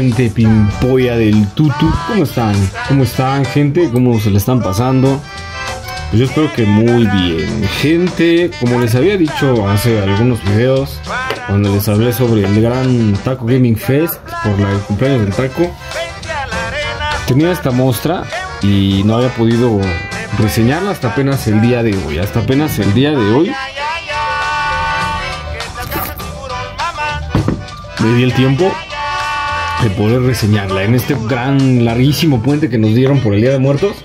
gente pimpolla del tutu. ¿Cómo están? ¿Cómo están, gente? ¿Cómo se le están pasando? Pues yo espero que muy bien. Gente, como les había dicho hace algunos videos, cuando les hablé sobre el gran Taco Gaming Fest por la cumpleaños del taco, tenía esta muestra y no había podido reseñarla hasta apenas el día de hoy. Hasta apenas el día de hoy me di el tiempo de poder reseñarla en este gran, larguísimo puente que nos dieron por el Día de Muertos.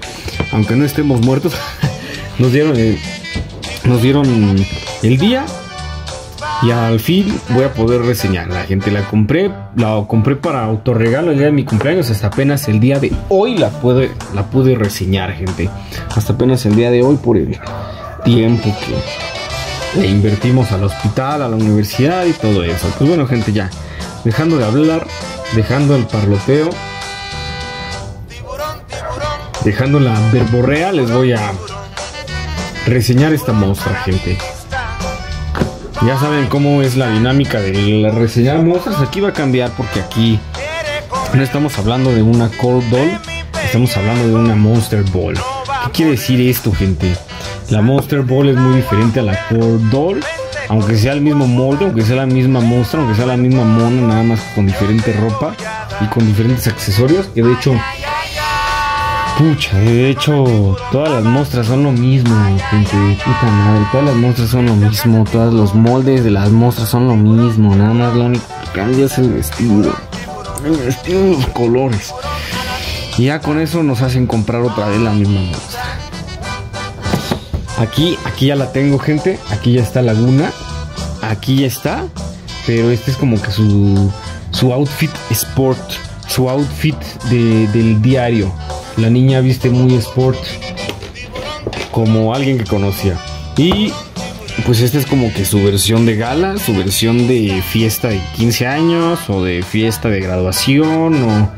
Aunque no estemos muertos, nos dieron, el, nos dieron el día y al fin voy a poder reseñarla, gente. La compré, la compré para autorregalo el día de mi cumpleaños. Hasta apenas el día de hoy la pude, la pude reseñar, gente. Hasta apenas el día de hoy por el tiempo que le invertimos al hospital, a la universidad y todo eso. Pues bueno, gente, ya dejando de hablar, dejando el parloteo, dejando la verborrea, les voy a reseñar esta muestra, gente. Ya saben cómo es la dinámica de reseñar muestras. Aquí va a cambiar porque aquí no estamos hablando de una Cold Doll, estamos hablando de una Monster Ball. ¿Qué quiere decir esto, gente? La Monster Ball es muy diferente a la Cold Doll aunque sea el mismo molde, aunque sea la misma muestra, aunque sea la misma mona, nada más con diferente ropa y con diferentes accesorios, que de hecho, pucha, de hecho, todas las muestras son lo mismo, gente, puta madre, todas las muestras son lo mismo, todos los moldes de las muestras son lo mismo, nada más lo único que cambia es el vestido, el vestido los colores. Y ya con eso nos hacen comprar otra vez la misma muestra. Aquí, aquí ya la tengo, gente. Aquí ya está Laguna. Aquí ya está. Pero este es como que su, su outfit sport. Su outfit del diario. La niña viste muy sport. Como alguien que conocía. Y pues esta es como que su versión de gala. Su versión de fiesta de 15 años. O de fiesta de graduación. O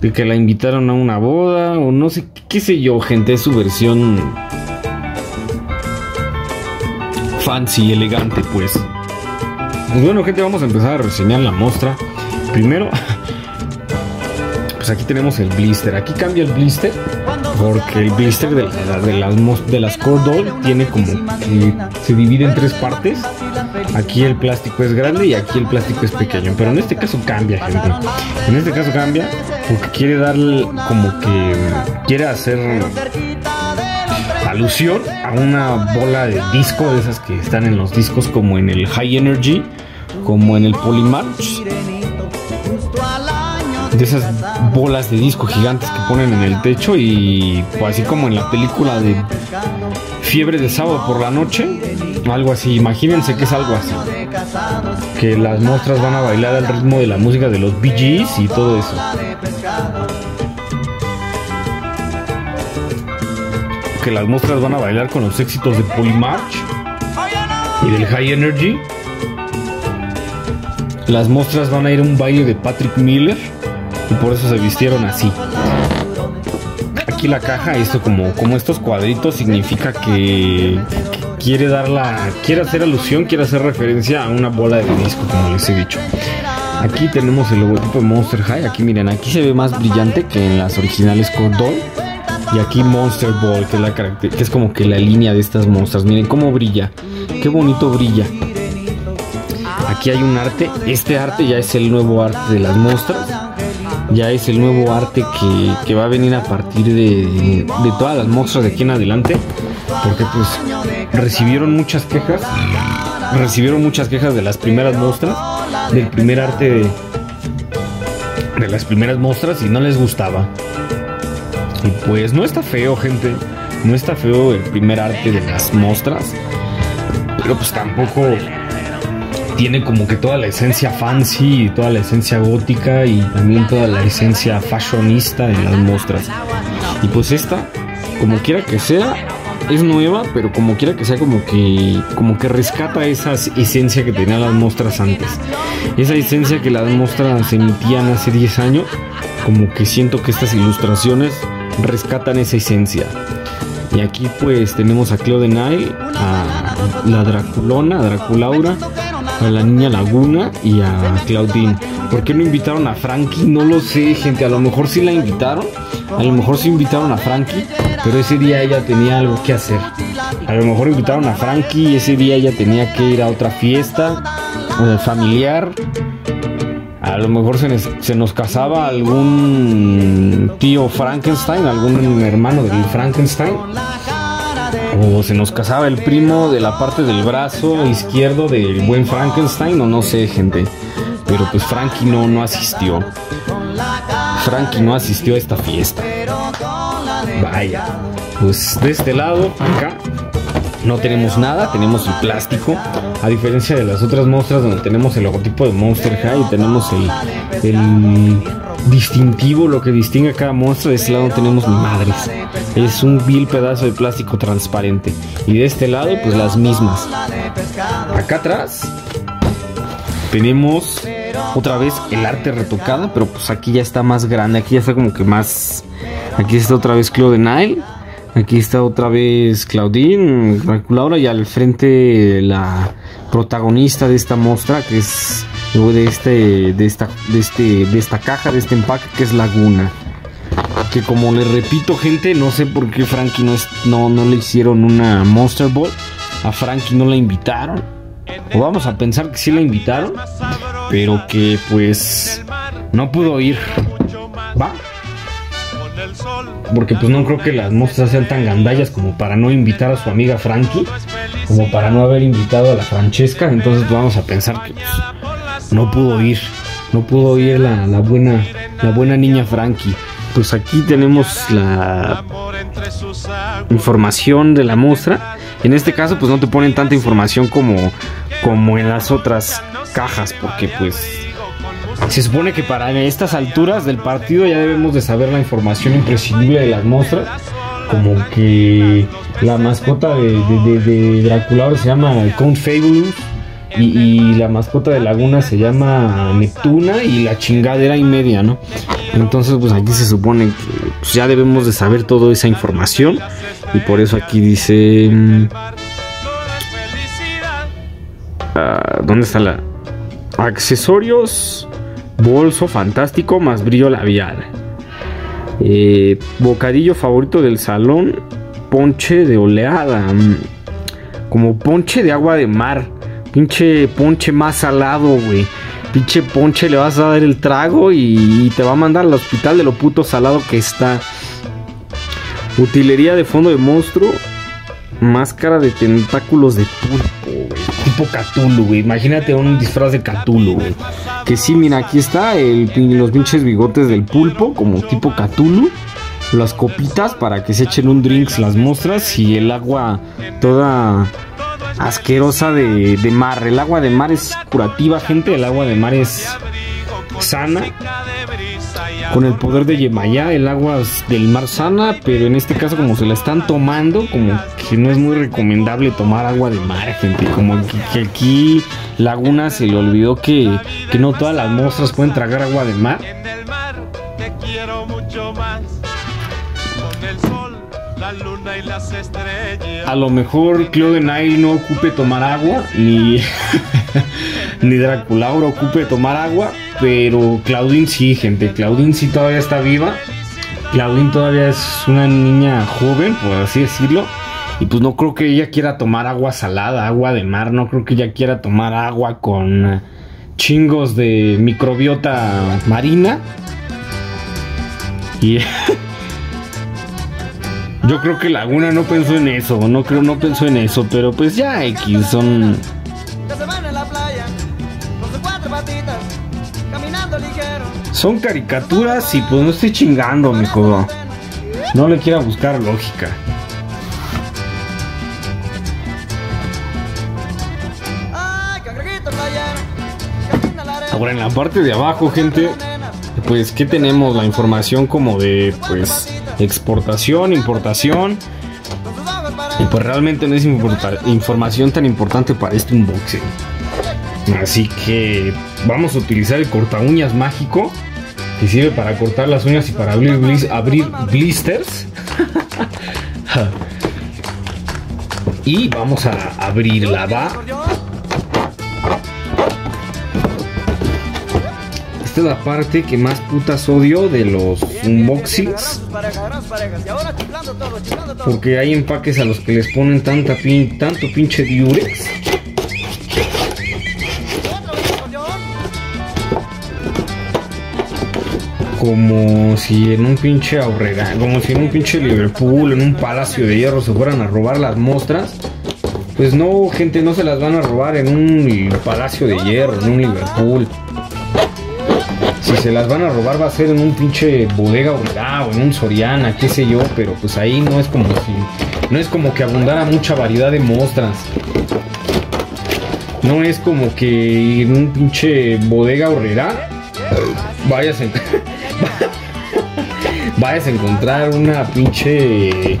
de que la invitaron a una boda. O no sé, qué sé yo, gente. Es su versión fancy, elegante, pues. Pues bueno, gente, vamos a empezar a reseñar la muestra. Primero, pues aquí tenemos el blister. Aquí cambia el blister porque el blister de, de las, de las Core tiene como se divide en tres partes. Aquí el plástico es grande y aquí el plástico es pequeño. Pero en este caso cambia, gente. En este caso cambia porque quiere darle como que quiere hacer alusión a una bola de disco de esas que están en los discos como en el High Energy, como en el Polymarch. De esas bolas de disco gigantes que ponen en el techo y pues, así como en la película de Fiebre de sábado por la noche, algo así, imagínense que es algo así. Que las muestras van a bailar al ritmo de la música de los Bee Gees y todo eso. Que las muestras van a bailar con los éxitos de Polymarch y del High Energy. Las muestras van a ir a un baile de Patrick Miller y por eso se vistieron así. Aquí la caja, esto como, como estos cuadritos significa que, quiere dar la, quiere hacer alusión, quiere hacer referencia a una bola de disco, como les he dicho. Aquí tenemos el logotipo de Monster High. Aquí miren, aquí se ve más brillante que en las originales Cordon. Y aquí Monster Ball, que es, la como que la línea de estas monstras. Miren cómo brilla. Qué bonito brilla. Aquí hay un arte. Este arte ya es el nuevo arte de las monstras. Ya es el nuevo arte que, va a venir a partir de, de, todas las monstras de aquí en adelante. Porque pues recibieron muchas quejas. Recibieron muchas quejas de las primeras monstras. Del primer arte de, de las primeras monstras y no les gustaba. Y pues no está feo, gente. No está feo el primer arte de las mostras. Pero pues tampoco tiene como que toda la esencia fancy, toda la esencia gótica y también toda la esencia fashionista en las mostras. Y pues esta, como quiera que sea, es nueva, pero como quiera que sea, como que, como que rescata esa esencia que tenían las mostras antes. Esa esencia que las mostras emitían hace 10 años, como que siento que estas ilustraciones rescatan esa esencia. Y aquí pues tenemos a Claude Nile, a la Draculona, a Draculaura, a la niña Laguna y a Claudine. ¿Por qué no invitaron a Frankie? No lo sé, gente. A lo mejor sí la invitaron. A lo mejor sí invitaron a Frankie. Pero ese día ella tenía algo que hacer. A lo mejor invitaron a Frankie y ese día ella tenía que ir a otra fiesta familiar. A lo mejor se nos, casaba algún tío Frankenstein, algún hermano del Frankenstein. O se nos casaba el primo de la parte del brazo izquierdo del buen Frankenstein, o no sé, gente. Pero pues Frankie no, no asistió. Frankie no asistió a esta fiesta. Vaya. Pues de este lado, acá, no tenemos nada, tenemos el plástico. A diferencia de las otras muestras donde tenemos el logotipo de Monster High y tenemos el, el distintivo, lo que distingue a cada monstruo. De este lado no tenemos ni madres. Es un vil pedazo de plástico transparente. Y de este lado, pues las mismas. Acá atrás tenemos otra vez el arte retocado, pero pues aquí ya está más grande. Aquí ya está como que más. Aquí está otra vez Claude Nile. Aquí está otra vez Claudine, Draculaura y al frente la protagonista de esta muestra que es de este de esta de este de esta caja de este empaque que es Laguna. Que como les repito, gente, no sé por qué Frankie no, es, no, no le hicieron una Monster Ball. A Frankie no la invitaron. O vamos a pensar que sí la invitaron. Pero que pues no pudo ir. ¿Va? Porque pues no creo que las muestras sean tan gandallas como para no invitar a su amiga Frankie. Como para no haber invitado a la Francesca. Entonces vamos a pensar que pues, no pudo ir. No pudo ir la, la buena, la buena niña Frankie pues aquí tenemos la información de la muestra. En este caso, pues no te ponen tanta información como, como en las otras cajas, porque pues se supone que para estas alturas del partido ya debemos de saber la información imprescindible de las muestras, como que la mascota de, de, de, Dracula se llama Count Fabulous. Y, la mascota de Laguna se llama Neptuna y la chingadera y media, ¿no? Entonces, pues aquí se supone que pues, ya debemos de saber toda esa información. Y por eso aquí dice... Uh, ¿Dónde está la... Accesorios, bolso fantástico más brillo labial. Eh, bocadillo favorito del salón, ponche de oleada. Como ponche de agua de mar. Pinche ponche más salado, güey pinche ponche le vas a dar el trago y, te va a mandar al hospital de lo puto salado que está. Utilería de fondo de monstruo. Máscara de tentáculos de pulpo, Tipo Cthulhu, güey. Imagínate un disfraz de Cthulhu, güey. Que sí, mira, aquí está el, los pinches bigotes del pulpo, como tipo Cthulhu. Las copitas para que se echen un drinks las muestras y el agua toda asquerosa de, mar. El agua de mar es curativa, gente. El agua de mar es sana. Con el poder de Yemayá, el agua del mar sana, pero en este caso como se la están tomando, como que no es muy recomendable tomar agua de mar, gente. Como que, aquí Laguna se le olvidó que, que no todas las muestras pueden tragar agua de mar. A lo mejor Claude Nile no ocupe tomar agua, ni, ni Draculaura ocupe tomar agua, pero Claudine sí, gente. Claudine sí todavía está viva. Claudine todavía es una niña joven, por así decirlo. Y pues no creo que ella quiera tomar agua salada, agua de mar. No creo que ella quiera tomar agua con chingos de microbiota marina. Y Yo creo que Laguna no pensó en eso, no creo, no pensó en eso, pero pues ya X son. Son caricaturas y pues no estoy chingando, mijo. No le quiera buscar lógica. Ahora en la parte de abajo, gente, pues ¿qué tenemos? La información como de pues exportación, importación. Y pues realmente no es información tan importante para este unboxing. Así que vamos a utilizar el corta uñas mágico. Que sirve para cortar las uñas y para abrir, abrir blisters. y vamos a abrirla, va. esta es la parte que más putas odio de los unboxings. Porque hay empaques a los que les ponen tanta pin, tanto pinche diurex. Como si en un pinche Aurrera, como si en un pinche Liverpool, en un palacio de hierro se fueran a robar las muestras. Pues no, gente, no se las van a robar en un palacio de hierro, en un Liverpool. Si se las van a robar va a ser en un pinche bodega o en un Soriana, qué sé yo, pero pues ahí no es como si no es como que abundara mucha variedad de muestras. No es como que en un pinche bodega horrera vayas a, vayas a encontrar una pinche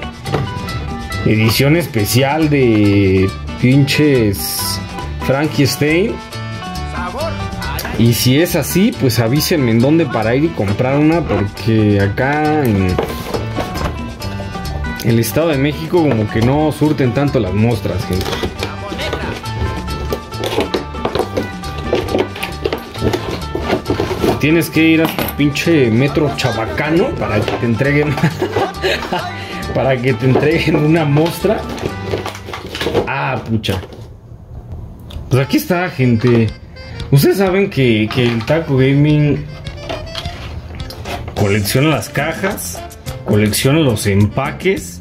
edición especial de pinches Frankenstein. Y si es así, pues avísenme en dónde para ir y comprar una, porque acá en el Estado de México como que no surten tanto las muestras, gente. Tienes que ir a tu pinche metro chabacano para que te entreguen para que te entreguen una muestra. Ah, pucha. Pues aquí está, gente. Ustedes saben que, el Taco Gaming colecciona las cajas, colecciona los empaques.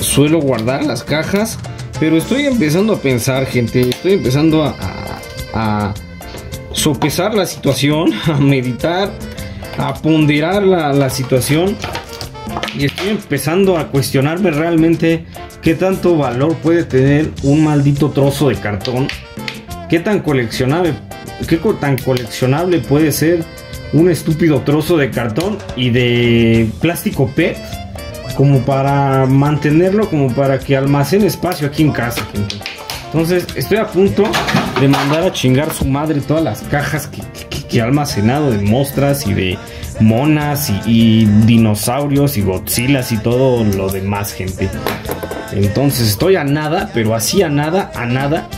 Suelo guardar las cajas, pero estoy empezando a pensar, gente. Estoy empezando a sopesar la situación, a meditar a ponderar la, situación. Y estoy empezando a cuestionarme realmente qué tanto valor puede tener un maldito trozo de cartón, qué tan coleccionable, qué tan coleccionable puede ser un estúpido trozo de cartón y de plástico PET como para mantenerlo, como para que almacene espacio aquí en casa, Entonces estoy a punto de mandar a chingar su madre todas las cajas que, he almacenado de mostras y de monas y, dinosaurios y Godzillas y todo lo demás, gente. Entonces estoy a nada, pero así a nada, a nada,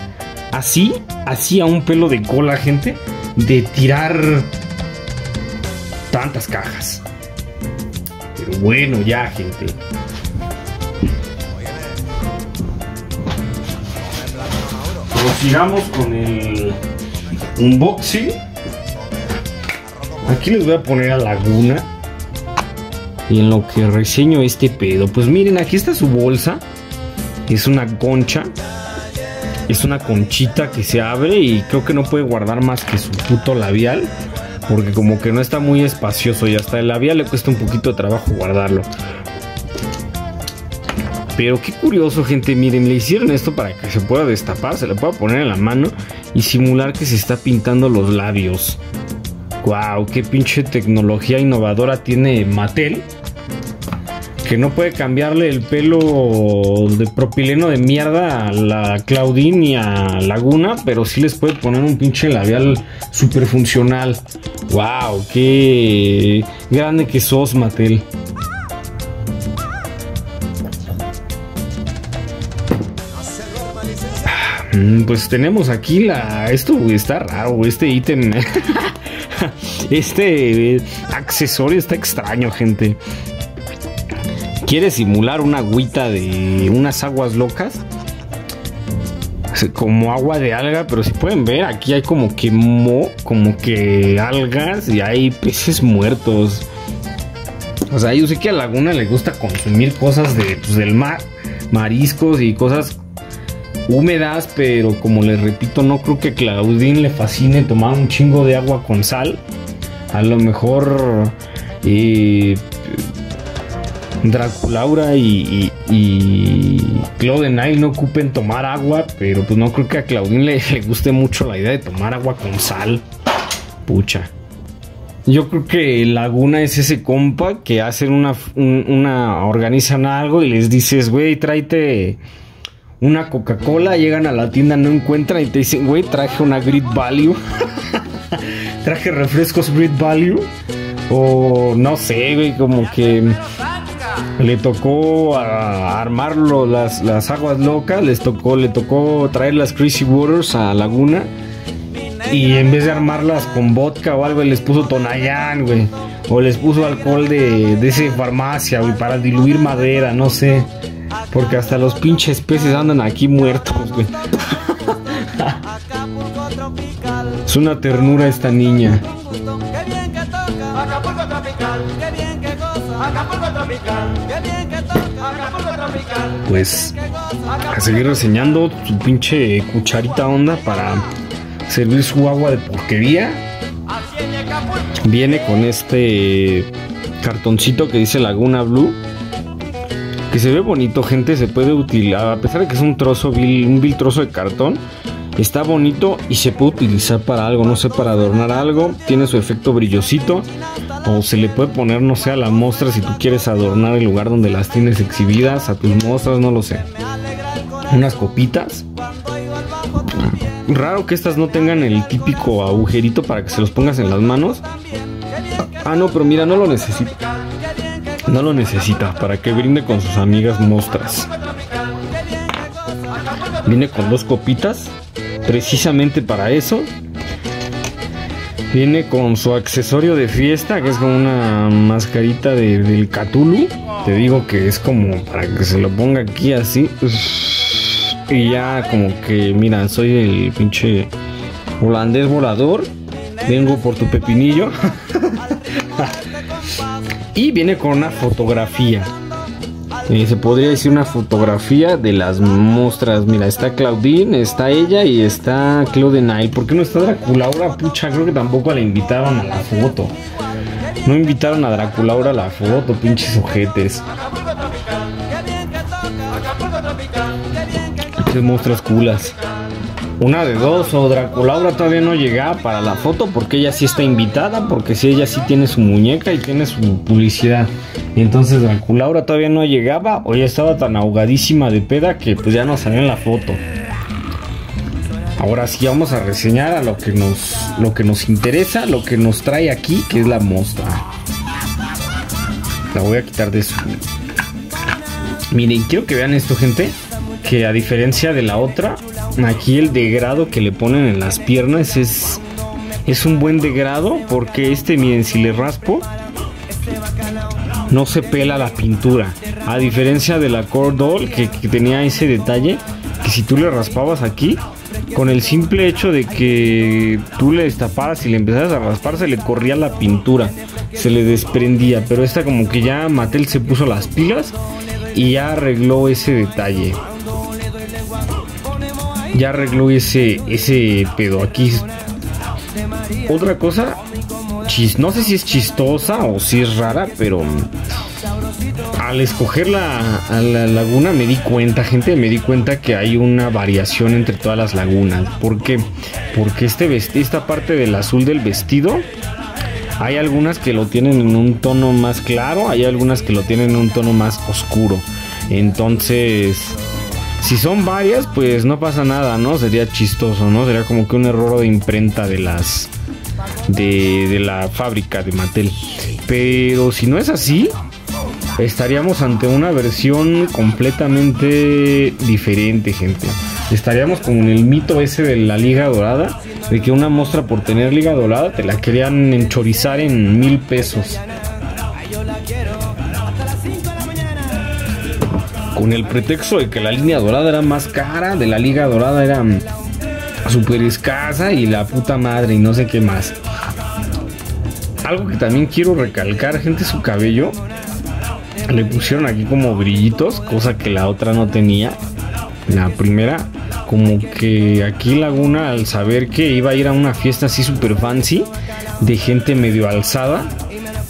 así, así a un pelo de cola, gente, de tirar tantas cajas. Pero bueno, ya, gente. Prosigamos con el unboxing. Aquí les voy a poner a Laguna. Y en lo que reseño este pedo. Pues miren, aquí está su bolsa. Es una concha. Es una conchita que se abre y creo que no puede guardar más que su puto labial. Porque como que no está muy espacioso y hasta el labial le cuesta un poquito de trabajo guardarlo. Pero qué curioso, gente. Miren, le hicieron esto para que se pueda destapar, se le pueda poner en la mano y simular que se está pintando los labios. Wow, qué pinche tecnología innovadora tiene Mattel. Que no puede cambiarle el pelo de propileno de mierda a la Claudine y a Laguna, pero sí les puede poner un pinche labial super funcional. Wow, qué grande que sos, Mattel. Pues tenemos aquí la. Esto está raro, este ítem. este accesorio está extraño, gente. Quiere simular una agüita de unas aguas locas. Como agua de alga, pero si pueden ver, aquí hay como que mo, como que algas y hay peces muertos. O sea, yo sé que a Laguna le gusta consumir cosas de, pues, del mar, mariscos y cosas húmedas, pero como les repito, no creo que Claudine le fascine tomar un chingo de agua con sal. A lo mejor eh, Draculaura y, y, y Claude Nile no ocupen tomar agua, pero pues no creo que a Claudine le, guste mucho la idea de tomar agua con sal. Pucha. Yo creo que Laguna es ese compa que hacen una, una organizan algo y les dices, güey, tráete una Coca-Cola, llegan a la tienda, no encuentran y te dicen, güey, traje una Great Value. traje refrescos Great Value. O no sé, güey, como que le tocó a armarlo las, las aguas locas, les tocó, le tocó traer las Crazy Waters a Laguna. Y en vez de armarlas con vodka o algo, les puso Tonayán, güey. O les puso alcohol de, de ese farmacia, güey, para diluir madera, no sé. Porque hasta los pinches peces andan aquí muertos, güey. es una ternura esta niña. Pues a seguir reseñando su pinche cucharita onda para servir su agua de porquería. Viene con este cartoncito que dice Laguna Blue. Que se ve bonito, gente. Se puede utilizar. A pesar de que es un trozo, un vil trozo de cartón. Está bonito y se puede utilizar para algo, no sé, para adornar algo. Tiene su efecto brillosito. O se le puede poner, no sé, a la muestra si tú quieres adornar el lugar donde las tienes exhibidas, a tus muestras, no lo sé. Unas copitas. Raro que estas no tengan el típico agujerito para que se los pongas en las manos. Ah, no, pero mira, no lo necesita. No lo necesita para que brinde con sus amigas mostras. Viene con dos copitas, precisamente para eso. Viene con su accesorio de fiesta, que es como una mascarita del Catulu. Te digo que es como para que se lo ponga aquí así. Y ya como que, mira, soy el pinche holandés volador. Vengo por tu pepinillo. y viene con una fotografía. Eh, se podría decir una fotografía de las muestras. Mira, está Claudine, está ella y está Claude Nile. ¿Por qué no está Draculaura? Pucha, creo que tampoco la invitaron a la foto. No invitaron a Draculaura a la foto, pinches ojetes. Pinches muestras culas. Una de dos, o Draculaura todavía no llega para la foto porque ella sí está invitada, porque si ella sí tiene su muñeca y tiene su publicidad. Y entonces Draculaura todavía no llegaba o ya estaba tan ahogadísima de peda que pues ya no salió en la foto. Ahora sí vamos a reseñar a lo que nos lo que nos interesa, lo que nos trae aquí, que es la mostra. La voy a quitar de su. Miren, quiero que vean esto, gente, que a diferencia de la otra, Aquí el degrado que le ponen en las piernas es, es un buen degrado porque este, miren, si le raspo, no se pela la pintura. A diferencia de la Core Doll que, que tenía ese detalle, que si tú le raspabas aquí, con el simple hecho de que tú le destaparas y le empezaras a raspar, se le corría la pintura, se le desprendía. Pero esta como que ya Mattel se puso las pilas y ya arregló ese detalle ya arregló ese, ese pedo. Aquí otra cosa, no sé si es chistosa o si es rara, pero al escoger la, la, laguna me di cuenta, gente, me di cuenta que hay una variación entre todas las lagunas. ¿Por qué? Porque este esta parte del azul del vestido, hay algunas que lo tienen en un tono más claro, hay algunas que lo tienen en un tono más oscuro. Entonces, si son varias, pues no pasa nada, ¿no? Sería chistoso, ¿no? Sería como que un error de imprenta de las. de, de la fábrica de Mattel. Pero si no es así, estaríamos ante una versión completamente diferente, gente. Estaríamos como en el mito ese de la Liga Dorada, de que una muestra por tener Liga Dorada te la querían enchorizar en mil pesos. Con el pretexto de que la línea dorada era más cara, de la liga dorada era mm, súper escasa y la puta madre y no sé qué más. Algo que también quiero recalcar, gente, su cabello. Le pusieron aquí como brillitos, cosa que la otra no tenía. La primera, como que aquí Laguna, al saber que iba a ir a una fiesta así super fancy, de gente medio alzada,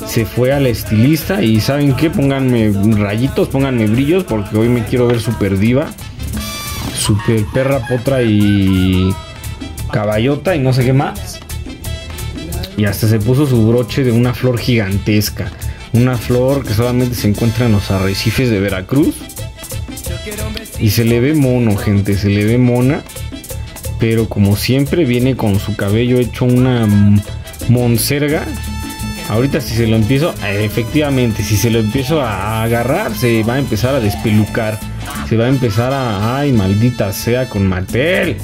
se fue al estilista y saben qué, pónganme rayitos, pónganme brillos porque hoy me quiero ver super diva, super perra potra y caballota y no sé qué más. Y hasta se puso su broche de una flor gigantesca, una flor que solamente se encuentra en los arrecifes de Veracruz. Y se le ve mono, gente, se le ve mona. Pero como siempre viene con su cabello hecho una monserga Ahorita si se lo empiezo, efectivamente, si se lo empiezo a agarrar, se va a empezar a despelucar. Se va a empezar a... Ay, maldita sea con Mattel.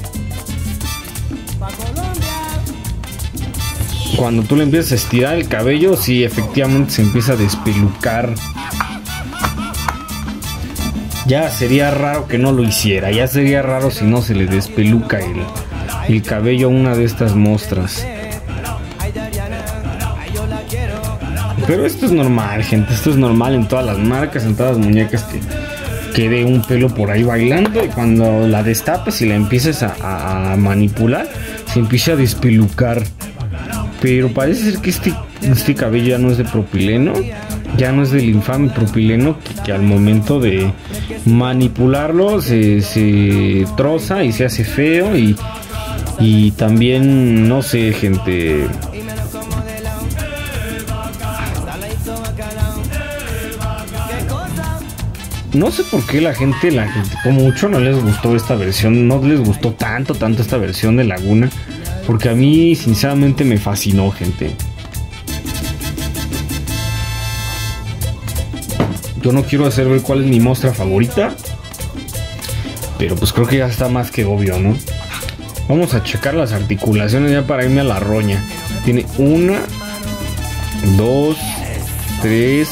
cuando tú le empiezas a estirar el cabello, sí, efectivamente se empieza a despelucar. Ya sería raro que no lo hiciera, ya sería raro si no se le despeluca el, el cabello a una de estas mostras. Pero esto es normal, gente. Esto es normal en todas las marcas, en todas las muñecas que quede un pelo por ahí bailando. Y cuando la destapes y la empieces a, manipular, se empieza a despelucar. Pero parece ser que este, este cabello ya no es de propileno. Ya no es del infame propileno que, al momento de manipularlo se, se, troza y se hace feo. Y, y también, no sé, gente no sé por qué la gente la criticó mucho, no les gustó esta versión, no les gustó tanto, tanto esta versión de Laguna, porque a mí sinceramente me fascinó, gente. Yo no quiero hacer ver cuál es mi muestra favorita, pero pues creo que ya está más que obvio, ¿no? Vamos a checar las articulaciones ya para irme a la roña. Tiene una, dos, tres,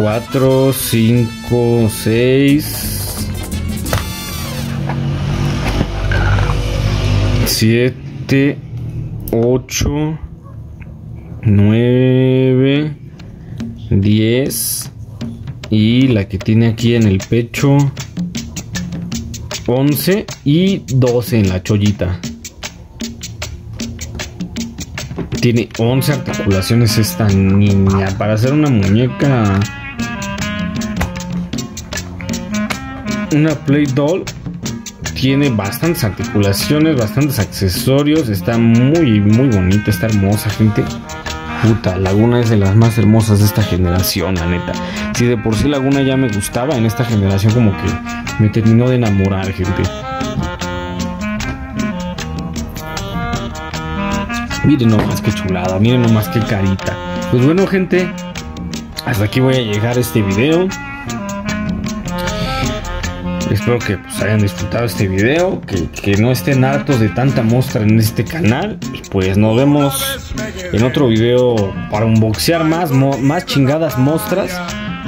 4, 5, 6, 7, 8, 9, 10 y la que tiene aquí en el pecho 11 y 12 en la chollita. Tiene 11 articulaciones esta niña. Para hacer una muñeca una Play Doll tiene bastantes articulaciones, bastantes accesorios, está muy, muy bonita, está hermosa, gente. Puta, Laguna es de las más hermosas de esta generación, la neta. Si de por sí Laguna ya me gustaba, en esta generación como que me terminó de enamorar, gente. Miren nomás qué chulada, miren nomás qué carita. Pues bueno, gente, hasta aquí voy a llegar este video. Espero que pues, hayan disfrutado este video, que, no estén hartos de tanta muestra en este canal. Y pues nos vemos en otro video para unboxear más, más chingadas muestras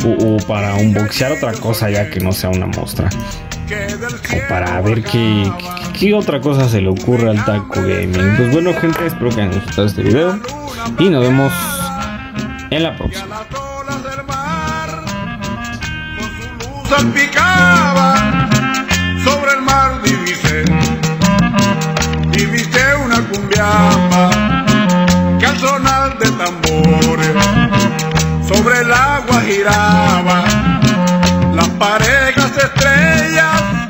o, para unboxear otra cosa ya que no sea una muestra. O para ver qué, qué, otra cosa se le ocurre al Taco Gaming. Pues bueno gente, espero que hayan disfrutado este video. Y nos vemos en la próxima salpicaba sobre el mar divisé, divisé una cumbiamba que al sonar de tambores. Sobre el agua giraba, las parejas estrellas